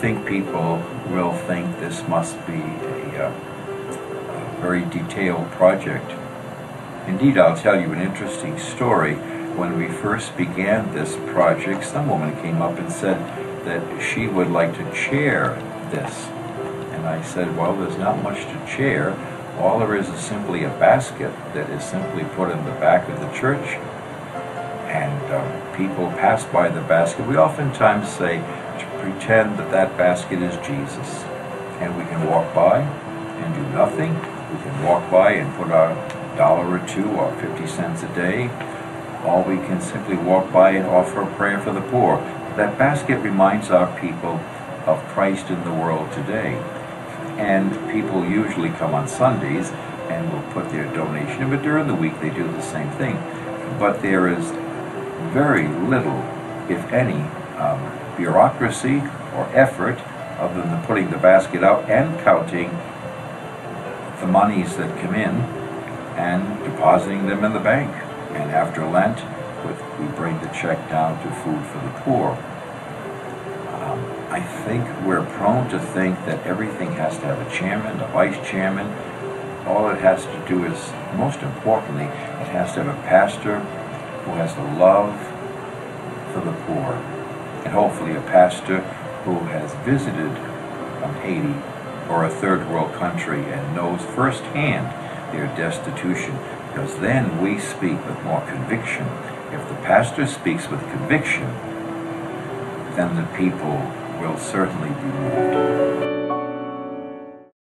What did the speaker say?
think people will think this must be a, uh, a very detailed project. Indeed, I'll tell you an interesting story. When we first began this project, some woman came up and said that she would like to chair this. And I said, well, there's not much to chair. All there is is simply a basket that is simply put in the back of the church. And um, people pass by the basket. We oftentimes say pretend that that basket is Jesus. And we can walk by and do nothing. We can walk by and put our dollar or two or 50 cents a day. Or we can simply walk by and offer a prayer for the poor. That basket reminds our people of Christ in the world today. And people usually come on Sundays and will put their donation, in. but during the week they do the same thing. But there is very little, if any, um, bureaucracy or effort other than putting the basket out and counting the monies that come in and depositing them in the bank. And after Lent, we bring the check down to Food for the Poor. Um, I think we're prone to think that everything has to have a chairman, a vice chairman. All it has to do is, most importantly, it has to have a pastor who has the love for the poor, and hopefully a pastor who has visited um, Haiti or a third world country and knows firsthand their destitution, because then we speak with more conviction. If the pastor speaks with conviction, then the people will certainly be moved.